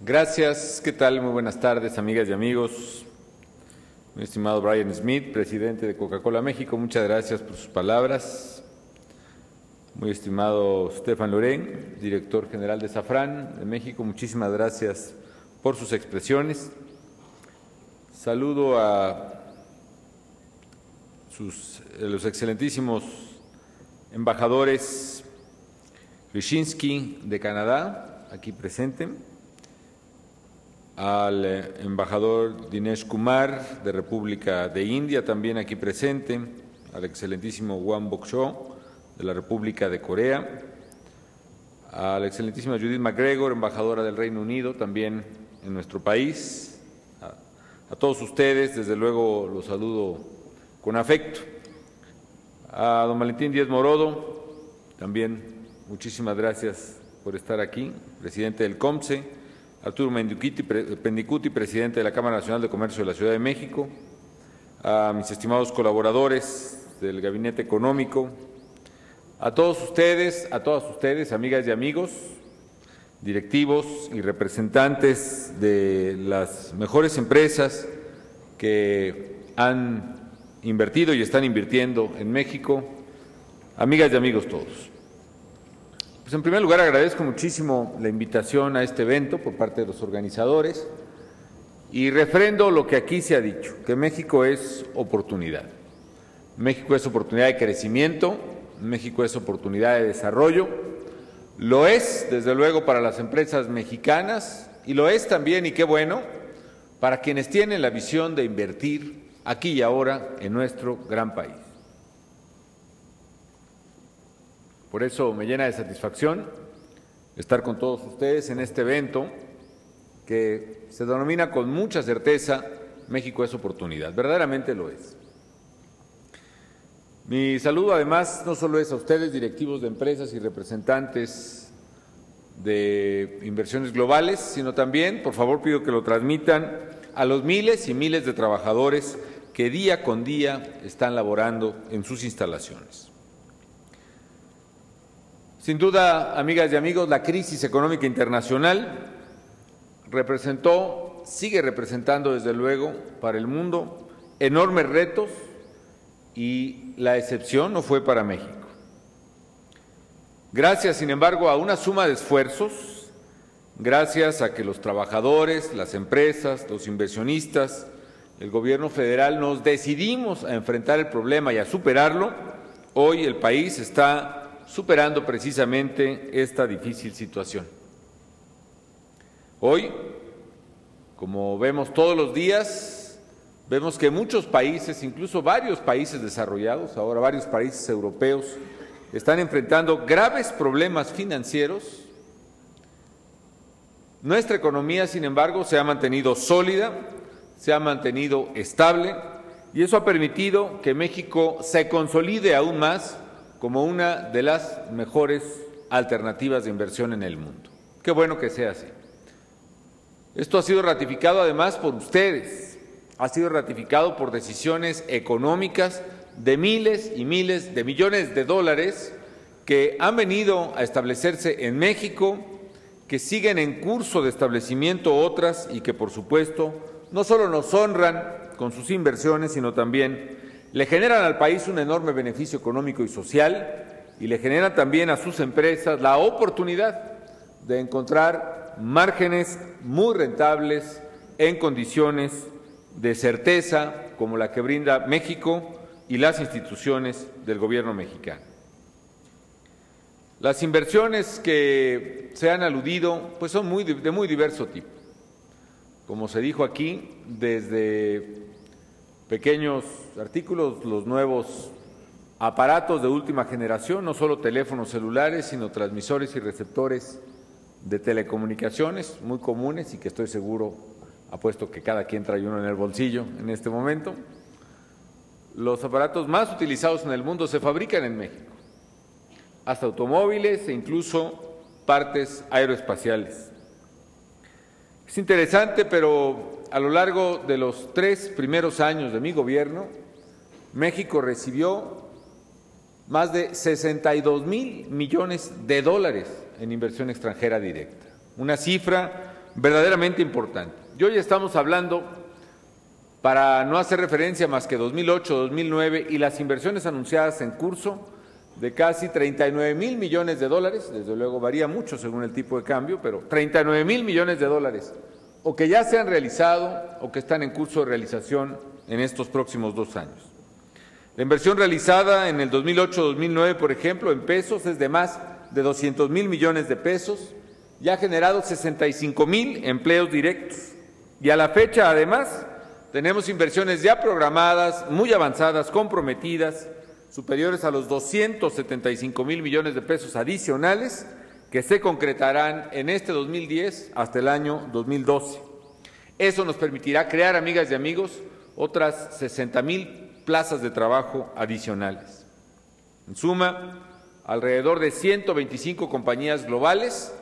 Gracias, ¿qué tal? Muy buenas tardes, amigas y amigos. Mi estimado Brian Smith, presidente de Coca-Cola México, muchas gracias por sus palabras. Muy estimado Stefan Loren, director general de Safran de México, muchísimas gracias por sus expresiones. Saludo a sus, los excelentísimos embajadores Wyszynski de Canadá, aquí presente, al eh, embajador Dinesh Kumar de República de India, también aquí presente, al excelentísimo Wang Boksho de la República de Corea, a la excelentísima Judith McGregor, embajadora del Reino Unido, también en nuestro país. A, a todos ustedes, desde luego, los saludo con afecto. A don Valentín Díaz Morodo, también muchísimas gracias por estar aquí, presidente del COMSE, Arturo Pendicuti, presidente de la Cámara Nacional de Comercio de la Ciudad de México, a mis estimados colaboradores del Gabinete Económico, a todos ustedes, a todas ustedes, amigas y amigos, directivos y representantes de las mejores empresas que han invertido y están invirtiendo en México, amigas y amigos todos. Pues en primer lugar agradezco muchísimo la invitación a este evento por parte de los organizadores y refrendo lo que aquí se ha dicho, que México es oportunidad. México es oportunidad de crecimiento, México es oportunidad de desarrollo, lo es desde luego para las empresas mexicanas y lo es también, y qué bueno, para quienes tienen la visión de invertir aquí y ahora en nuestro gran país. Por eso me llena de satisfacción estar con todos ustedes en este evento que se denomina con mucha certeza México es oportunidad. Verdaderamente lo es. Mi saludo además no solo es a ustedes, directivos de empresas y representantes de inversiones globales, sino también, por favor, pido que lo transmitan a los miles y miles de trabajadores que día con día están laborando en sus instalaciones. Sin duda, amigas y amigos, la crisis económica internacional representó, sigue representando desde luego para el mundo enormes retos y la excepción no fue para México. Gracias, sin embargo, a una suma de esfuerzos, gracias a que los trabajadores, las empresas, los inversionistas, el gobierno federal nos decidimos a enfrentar el problema y a superarlo, hoy el país está superando precisamente esta difícil situación. Hoy, como vemos todos los días, vemos que muchos países, incluso varios países desarrollados, ahora varios países europeos, están enfrentando graves problemas financieros. Nuestra economía, sin embargo, se ha mantenido sólida, se ha mantenido estable y eso ha permitido que México se consolide aún más como una de las mejores alternativas de inversión en el mundo. Qué bueno que sea así. Esto ha sido ratificado además por ustedes, ha sido ratificado por decisiones económicas de miles y miles de millones de dólares que han venido a establecerse en México, que siguen en curso de establecimiento otras y que por supuesto no solo nos honran con sus inversiones, sino también le generan al país un enorme beneficio económico y social y le generan también a sus empresas la oportunidad de encontrar márgenes muy rentables en condiciones de certeza como la que brinda México y las instituciones del gobierno mexicano. Las inversiones que se han aludido pues son de muy diverso tipo. Como se dijo aquí, desde pequeños artículos, los nuevos aparatos de última generación, no solo teléfonos celulares, sino transmisores y receptores de telecomunicaciones muy comunes y que estoy seguro, apuesto que cada quien trae uno en el bolsillo en este momento. Los aparatos más utilizados en el mundo se fabrican en México, hasta automóviles e incluso partes aeroespaciales. Es interesante, pero a lo largo de los tres primeros años de mi gobierno, México recibió más de 62 mil millones de dólares en inversión extranjera directa, una cifra verdaderamente importante. Y hoy estamos hablando, para no hacer referencia más que 2008, 2009 y las inversiones anunciadas en curso, de casi 39 mil millones de dólares, desde luego varía mucho según el tipo de cambio, pero 39 mil millones de dólares, o que ya se han realizado o que están en curso de realización en estos próximos dos años. La inversión realizada en el 2008-2009, por ejemplo, en pesos es de más de 200 mil millones de pesos y ha generado 65 mil empleos directos. Y a la fecha, además, tenemos inversiones ya programadas, muy avanzadas, comprometidas, superiores a los 275 mil millones de pesos adicionales que se concretarán en este 2010 hasta el año 2012. Eso nos permitirá crear, amigas y amigos, otras 60 mil plazas de trabajo adicionales. En suma, alrededor de 125 compañías globales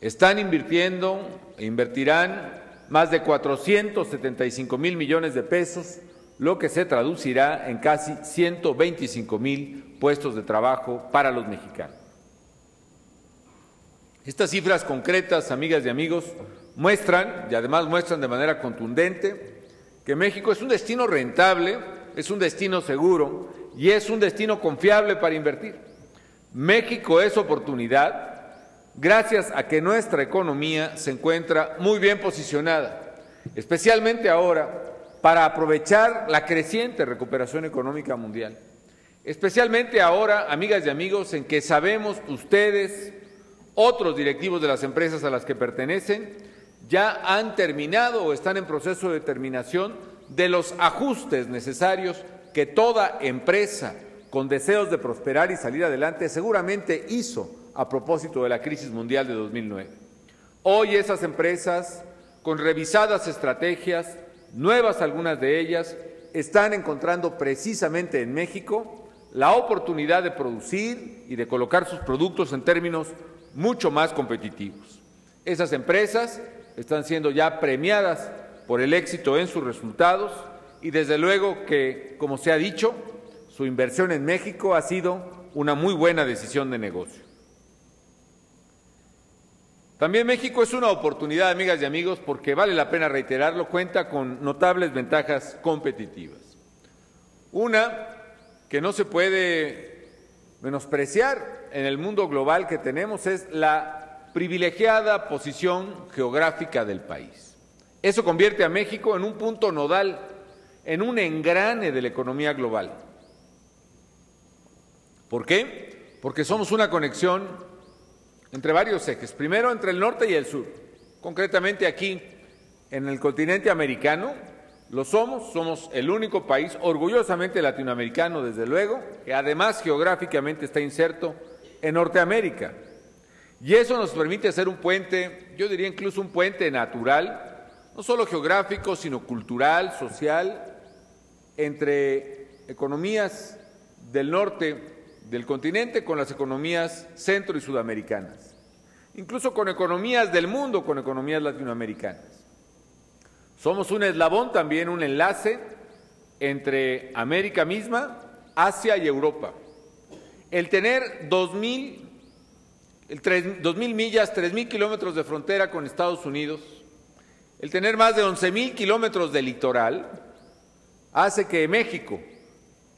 están invirtiendo e invertirán más de 475 mil millones de pesos lo que se traducirá en casi 125 mil puestos de trabajo para los mexicanos. Estas cifras concretas, amigas y amigos, muestran, y además muestran de manera contundente, que México es un destino rentable, es un destino seguro y es un destino confiable para invertir. México es oportunidad gracias a que nuestra economía se encuentra muy bien posicionada, especialmente ahora para aprovechar la creciente recuperación económica mundial. Especialmente ahora, amigas y amigos, en que sabemos ustedes, otros directivos de las empresas a las que pertenecen, ya han terminado o están en proceso de terminación de los ajustes necesarios que toda empresa con deseos de prosperar y salir adelante seguramente hizo a propósito de la crisis mundial de 2009. Hoy esas empresas, con revisadas estrategias, nuevas algunas de ellas, están encontrando precisamente en México la oportunidad de producir y de colocar sus productos en términos mucho más competitivos. Esas empresas están siendo ya premiadas por el éxito en sus resultados y desde luego que, como se ha dicho, su inversión en México ha sido una muy buena decisión de negocio. También México es una oportunidad, amigas y amigos, porque vale la pena reiterarlo, cuenta con notables ventajas competitivas. Una, que no se puede menospreciar en el mundo global que tenemos, es la privilegiada posición geográfica del país. Eso convierte a México en un punto nodal, en un engrane de la economía global. ¿Por qué? Porque somos una conexión entre varios ejes. Primero, entre el norte y el sur. Concretamente aquí, en el continente americano, lo somos, somos el único país orgullosamente latinoamericano, desde luego, que además geográficamente está inserto en Norteamérica. Y eso nos permite hacer un puente, yo diría incluso un puente natural, no solo geográfico, sino cultural, social, entre economías del norte del continente con las economías centro y sudamericanas, incluso con economías del mundo, con economías latinoamericanas. Somos un eslabón también, un enlace entre América misma, Asia y Europa. El tener 2.000 millas, 3.000 kilómetros de frontera con Estados Unidos, el tener más de 11.000 kilómetros de litoral, hace que México,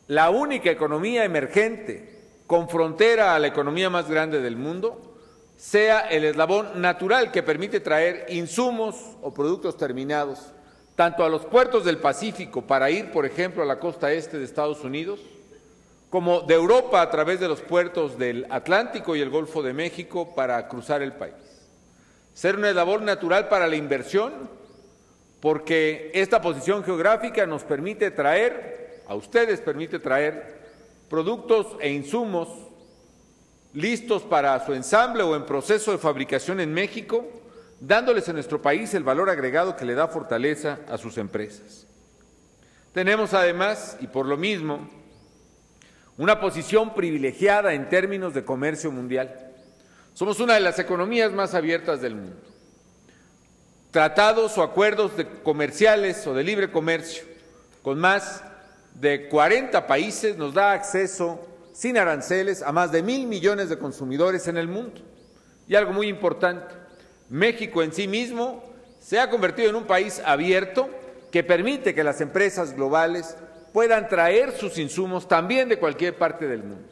la única economía emergente con frontera a la economía más grande del mundo, sea el eslabón natural que permite traer insumos o productos terminados tanto a los puertos del Pacífico para ir, por ejemplo, a la costa este de Estados Unidos, como de Europa a través de los puertos del Atlántico y el Golfo de México para cruzar el país. Ser un eslabón natural para la inversión, porque esta posición geográfica nos permite traer, a ustedes permite traer productos e insumos listos para su ensamble o en proceso de fabricación en México, dándoles en nuestro país el valor agregado que le da fortaleza a sus empresas. Tenemos además, y por lo mismo, una posición privilegiada en términos de comercio mundial. Somos una de las economías más abiertas del mundo. Tratados o acuerdos comerciales o de libre comercio con más de 40 países nos da acceso sin aranceles a más de mil millones de consumidores en el mundo. Y algo muy importante, México en sí mismo se ha convertido en un país abierto que permite que las empresas globales puedan traer sus insumos también de cualquier parte del mundo.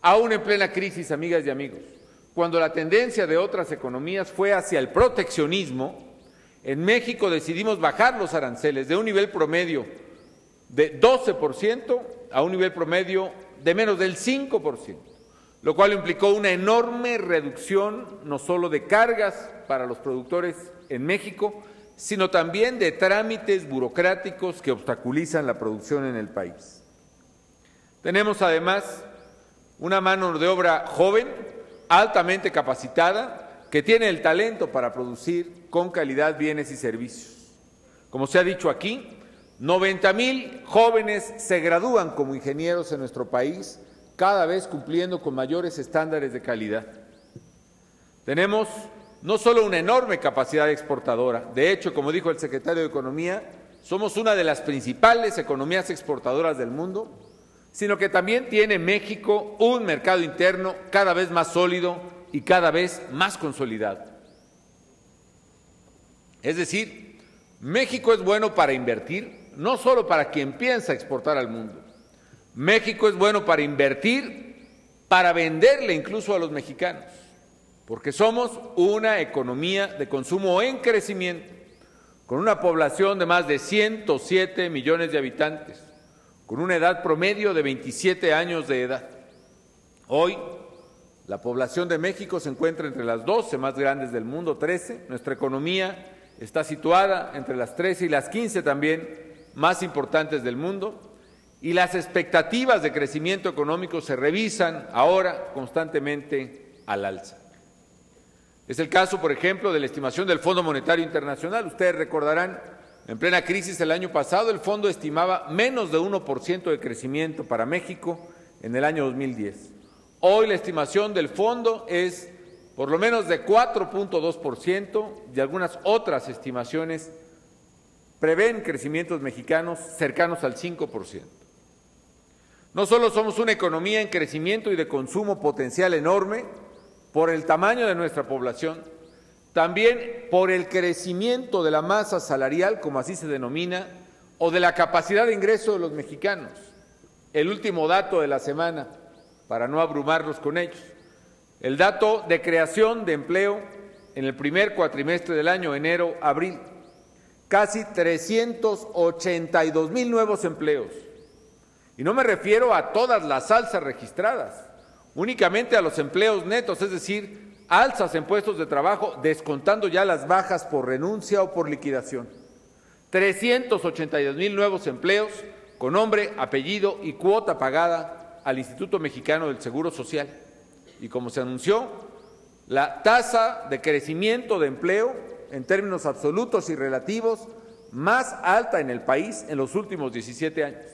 Aún en plena crisis, amigas y amigos, cuando la tendencia de otras economías fue hacia el proteccionismo, en México decidimos bajar los aranceles de un nivel promedio de 12% a un nivel promedio de menos del 5%, lo cual implicó una enorme reducción no solo de cargas para los productores en México, sino también de trámites burocráticos que obstaculizan la producción en el país. Tenemos además una mano de obra joven, altamente capacitada, que tiene el talento para producir con calidad bienes y servicios. Como se ha dicho aquí, 90 mil jóvenes se gradúan como ingenieros en nuestro país, cada vez cumpliendo con mayores estándares de calidad. Tenemos no solo una enorme capacidad exportadora, de hecho, como dijo el secretario de Economía, somos una de las principales economías exportadoras del mundo, sino que también tiene México un mercado interno cada vez más sólido y cada vez más consolidado. Es decir, México es bueno para invertir, no solo para quien piensa exportar al mundo. México es bueno para invertir, para venderle incluso a los mexicanos, porque somos una economía de consumo en crecimiento, con una población de más de 107 millones de habitantes, con una edad promedio de 27 años de edad. Hoy la población de México se encuentra entre las 12 más grandes del mundo, 13. Nuestra economía está situada entre las 13 y las 15 también más importantes del mundo. Y las expectativas de crecimiento económico se revisan ahora constantemente al alza. Es el caso, por ejemplo, de la estimación del Fondo Monetario Internacional. Ustedes recordarán, en plena crisis el año pasado, el fondo estimaba menos de 1% de crecimiento para México en el año 2010. Hoy la estimación del fondo es por lo menos de 4.2% y algunas otras estimaciones prevén crecimientos mexicanos cercanos al 5%. No solo somos una economía en crecimiento y de consumo potencial enorme por el tamaño de nuestra población, también por el crecimiento de la masa salarial, como así se denomina, o de la capacidad de ingreso de los mexicanos. El último dato de la semana, para no abrumarlos con ellos. El dato de creación de empleo en el primer cuatrimestre del año, enero-abril, casi 382 mil nuevos empleos. Y no me refiero a todas las alzas registradas, únicamente a los empleos netos, es decir, alzas en puestos de trabajo, descontando ya las bajas por renuncia o por liquidación. 382 mil nuevos empleos con nombre, apellido y cuota pagada al Instituto Mexicano del Seguro Social. Y como se anunció, la tasa de crecimiento de empleo en términos absolutos y relativos más alta en el país en los últimos 17 años.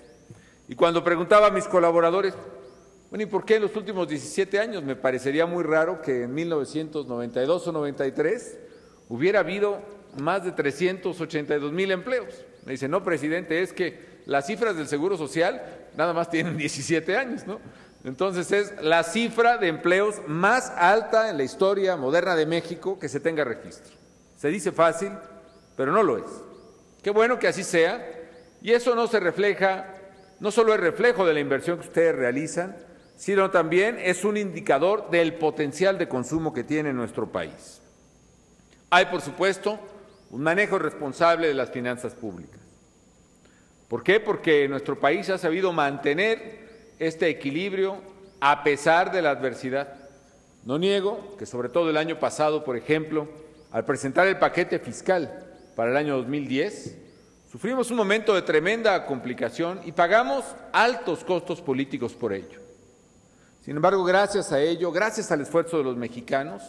Y cuando preguntaba a mis colaboradores, bueno, ¿y por qué en los últimos 17 años? Me parecería muy raro que en 1992 o 93 hubiera habido más de 382 mil empleos. Me dice, no, presidente, es que las cifras del Seguro Social nada más tienen 17 años, ¿no? Entonces es la cifra de empleos más alta en la historia moderna de México que se tenga registro. Se dice fácil, pero no lo es. Qué bueno que así sea. Y eso no se refleja, no solo es reflejo de la inversión que ustedes realizan, sino también es un indicador del potencial de consumo que tiene nuestro país. Hay, por supuesto, un manejo responsable de las finanzas públicas. ¿Por qué? Porque nuestro país ha sabido mantener este equilibrio a pesar de la adversidad. No niego que sobre todo el año pasado, por ejemplo, al presentar el paquete fiscal para el año 2010, sufrimos un momento de tremenda complicación y pagamos altos costos políticos por ello. Sin embargo, gracias a ello, gracias al esfuerzo de los mexicanos,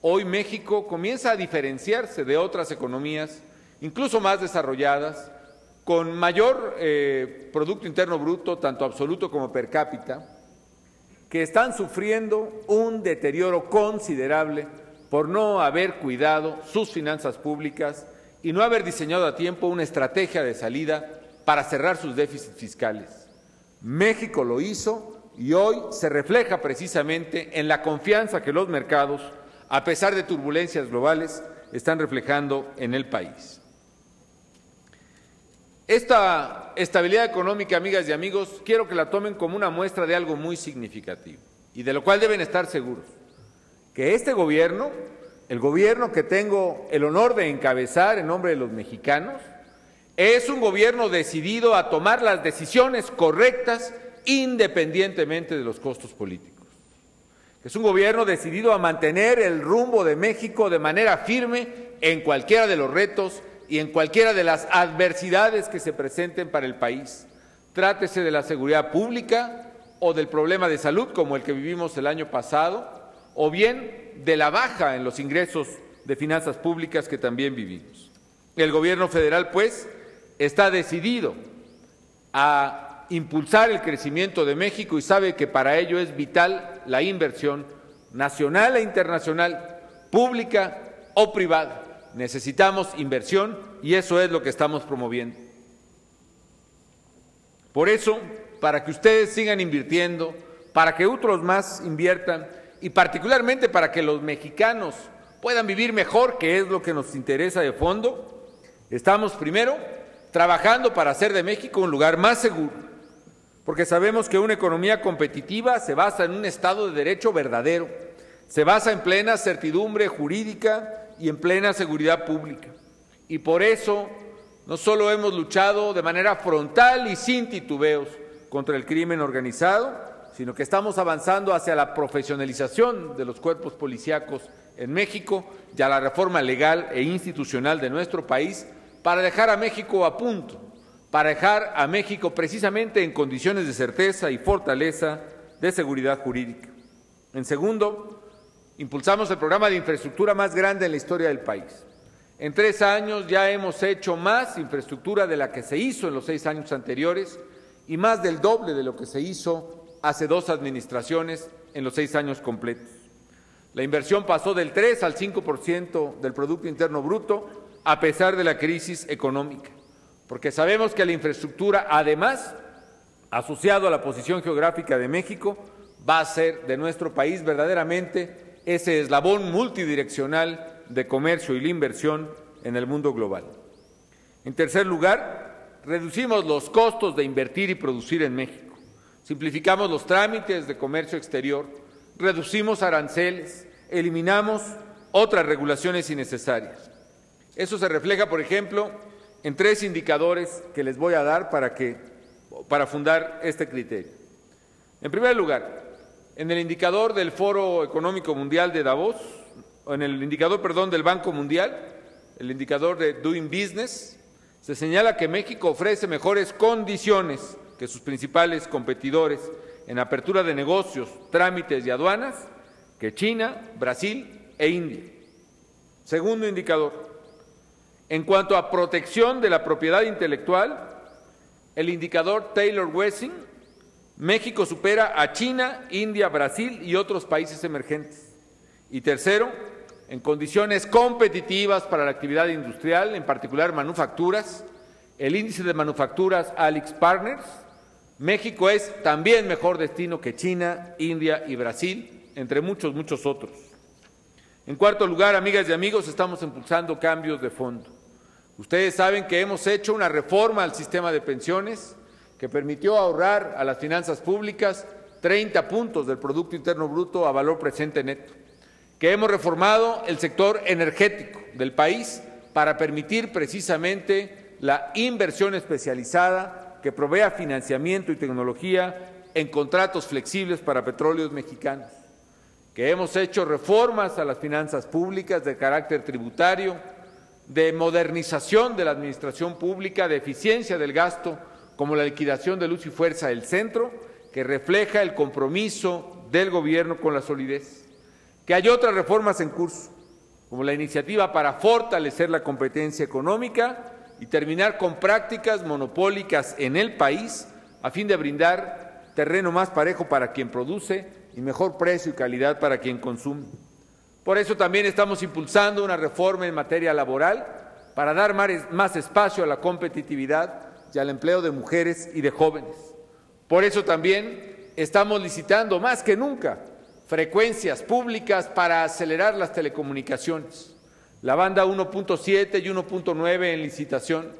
hoy México comienza a diferenciarse de otras economías, incluso más desarrolladas, con mayor eh, Producto Interno Bruto, tanto absoluto como per cápita, que están sufriendo un deterioro considerable por no haber cuidado sus finanzas públicas y no haber diseñado a tiempo una estrategia de salida para cerrar sus déficits fiscales. México lo hizo y hoy se refleja precisamente en la confianza que los mercados a pesar de turbulencias globales, están reflejando en el país. Esta estabilidad económica, amigas y amigos, quiero que la tomen como una muestra de algo muy significativo y de lo cual deben estar seguros, que este gobierno, el gobierno que tengo el honor de encabezar en nombre de los mexicanos, es un gobierno decidido a tomar las decisiones correctas independientemente de los costos políticos. Es un gobierno decidido a mantener el rumbo de México de manera firme en cualquiera de los retos y en cualquiera de las adversidades que se presenten para el país. Trátese de la seguridad pública o del problema de salud como el que vivimos el año pasado, o bien de la baja en los ingresos de finanzas públicas que también vivimos. El gobierno federal, pues, está decidido a impulsar el crecimiento de México y sabe que para ello es vital la inversión nacional e internacional, pública o privada. Necesitamos inversión y eso es lo que estamos promoviendo. Por eso, para que ustedes sigan invirtiendo, para que otros más inviertan y particularmente para que los mexicanos puedan vivir mejor, que es lo que nos interesa de fondo, estamos primero trabajando para hacer de México un lugar más seguro, porque sabemos que una economía competitiva se basa en un Estado de Derecho verdadero, se basa en plena certidumbre jurídica y en plena seguridad pública. Y por eso no solo hemos luchado de manera frontal y sin titubeos contra el crimen organizado, sino que estamos avanzando hacia la profesionalización de los cuerpos policíacos en México y a la reforma legal e institucional de nuestro país para dejar a México a punto, para dejar a México precisamente en condiciones de certeza y fortaleza de seguridad jurídica. En segundo, Impulsamos el programa de infraestructura más grande en la historia del país. En tres años ya hemos hecho más infraestructura de la que se hizo en los seis años anteriores y más del doble de lo que se hizo hace dos administraciones en los seis años completos. La inversión pasó del 3 al 5% del Producto Interno Bruto a pesar de la crisis económica, porque sabemos que la infraestructura, además, asociado a la posición geográfica de México, va a ser de nuestro país verdaderamente ese eslabón multidireccional de comercio y la inversión en el mundo global. En tercer lugar, reducimos los costos de invertir y producir en México. Simplificamos los trámites de comercio exterior, reducimos aranceles, eliminamos otras regulaciones innecesarias. Eso se refleja, por ejemplo, en tres indicadores que les voy a dar para que para fundar este criterio. En primer lugar, en el indicador del Foro Económico Mundial de Davos, en el indicador, perdón, del Banco Mundial, el indicador de Doing Business, se señala que México ofrece mejores condiciones que sus principales competidores en apertura de negocios, trámites y aduanas que China, Brasil e India. Segundo indicador, en cuanto a protección de la propiedad intelectual, el indicador Taylor-Wessing México supera a China, India, Brasil y otros países emergentes. Y tercero, en condiciones competitivas para la actividad industrial, en particular manufacturas, el índice de manufacturas Alix Partners, México es también mejor destino que China, India y Brasil, entre muchos, muchos otros. En cuarto lugar, amigas y amigos, estamos impulsando cambios de fondo. Ustedes saben que hemos hecho una reforma al sistema de pensiones, que permitió ahorrar a las finanzas públicas 30 puntos del Producto Interno Bruto a valor presente neto, que hemos reformado el sector energético del país para permitir precisamente la inversión especializada que provea financiamiento y tecnología en contratos flexibles para petróleos mexicanos, que hemos hecho reformas a las finanzas públicas de carácter tributario, de modernización de la administración pública, de eficiencia del gasto, como la liquidación de luz y fuerza del centro, que refleja el compromiso del gobierno con la solidez. Que hay otras reformas en curso, como la iniciativa para fortalecer la competencia económica y terminar con prácticas monopólicas en el país a fin de brindar terreno más parejo para quien produce y mejor precio y calidad para quien consume. Por eso también estamos impulsando una reforma en materia laboral para dar más espacio a la competitividad y al empleo de mujeres y de jóvenes. Por eso también estamos licitando más que nunca frecuencias públicas para acelerar las telecomunicaciones, la banda 1.7 y 1.9 en licitación,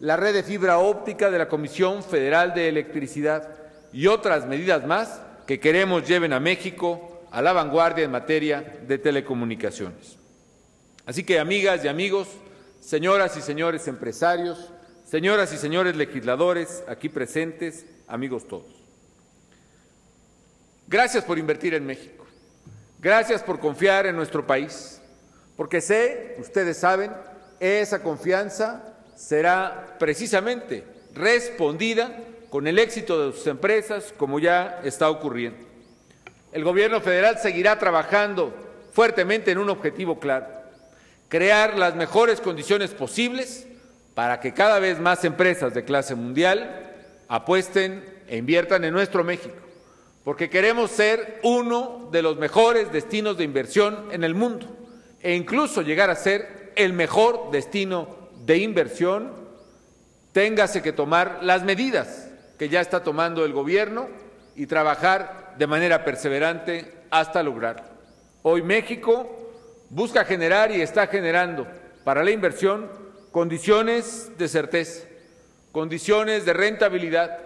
la red de fibra óptica de la Comisión Federal de Electricidad y otras medidas más que queremos lleven a México a la vanguardia en materia de telecomunicaciones. Así que, amigas y amigos, señoras y señores empresarios, señoras y señores legisladores aquí presentes, amigos todos. Gracias por invertir en México. Gracias por confiar en nuestro país. Porque sé, ustedes saben, esa confianza será precisamente respondida con el éxito de sus empresas, como ya está ocurriendo. El gobierno federal seguirá trabajando fuertemente en un objetivo claro, crear las mejores condiciones posibles para que cada vez más empresas de clase mundial apuesten e inviertan en nuestro México, porque queremos ser uno de los mejores destinos de inversión en el mundo e incluso llegar a ser el mejor destino de inversión, téngase que tomar las medidas que ya está tomando el gobierno y trabajar de manera perseverante hasta lograrlo. Hoy México busca generar y está generando para la inversión condiciones de certeza, condiciones de rentabilidad,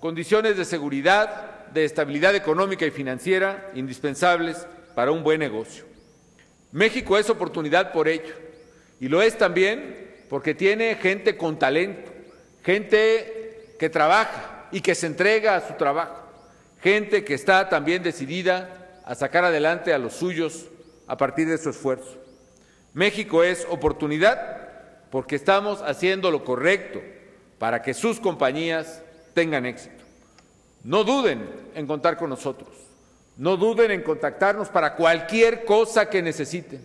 condiciones de seguridad, de estabilidad económica y financiera indispensables para un buen negocio. México es oportunidad por ello y lo es también porque tiene gente con talento, gente que trabaja y que se entrega a su trabajo, gente que está también decidida a sacar adelante a los suyos a partir de su esfuerzo. México es oportunidad porque estamos haciendo lo correcto para que sus compañías tengan éxito. No duden en contar con nosotros, no duden en contactarnos para cualquier cosa que necesiten,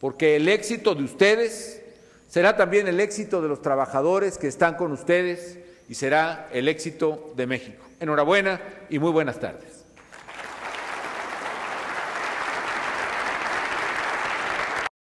porque el éxito de ustedes será también el éxito de los trabajadores que están con ustedes y será el éxito de México. Enhorabuena y muy buenas tardes.